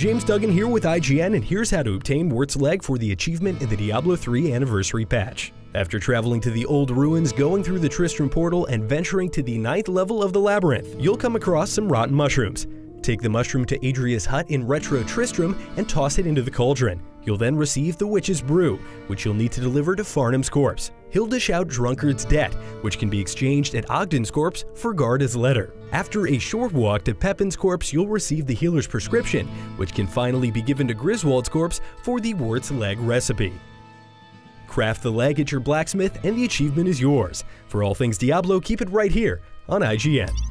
James Duggan here with IGN, and here's how to obtain Wirt's Leg for the achievement in the Diablo 3 Anniversary patch. After traveling to the old ruins, going through the Tristram portal, and venturing to the ninth level of the labyrinth, you'll come across some rotten mushrooms. Take the mushroom to Adria's hut in Retro Tristram and toss it into the cauldron. You'll then receive the Witch's Brew, which you'll need to deliver to Farnham's corpse. He'll dish out Drunkard's Debt, which can be exchanged at Ogden's corpse for Garda's letter. After a short walk to Pepin's corpse, you'll receive the healer's prescription, which can finally be given to Griswold's corpse for the Wirt's Leg recipe. Craft the leg at your blacksmith and the achievement is yours. For all things Diablo, keep it right here on IGN.